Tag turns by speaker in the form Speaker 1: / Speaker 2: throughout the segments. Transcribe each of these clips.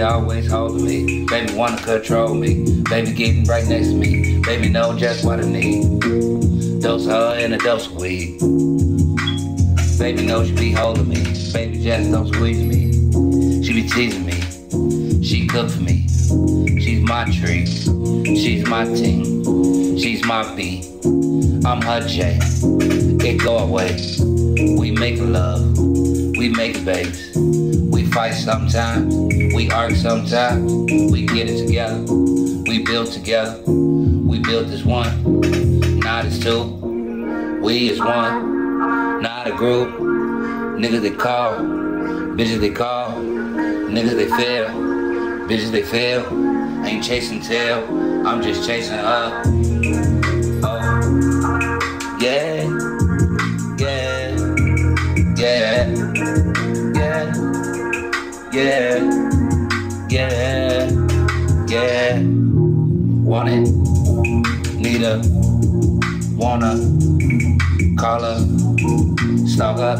Speaker 1: Always holding me. Baby wanna control me. Baby getting right next to me. Baby know just what I need. Dose her and a dose of weed. Baby knows she be holding me. Baby just don't squeeze me. She be teasing me. She cook for me. She's my tree. She's my team. She's my beat. I'm her J. It go away. We make love. We make babes. Fight sometimes. We argue sometimes. We get it together. We build together. We built this one. Not as two. We as one. Not a group. Niggas they call. Bitches they call. Niggas they fail. Bitches they fail. Ain't chasing tail. I'm just chasing up. Oh. Yeah. Yeah. Yeah. Yeah. Yeah. Yeah. Want it. Need her. Wanna. Call her. Stalk her.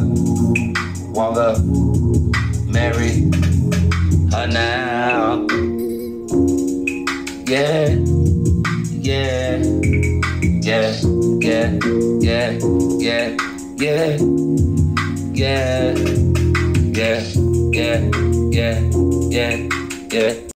Speaker 1: Walk her. Marry her now. Yeah. Yeah. Yeah. Yeah. Yeah. Yeah. Yeah. Yeah. Yeah. Yeah. Yeah. Yeah. Yeah.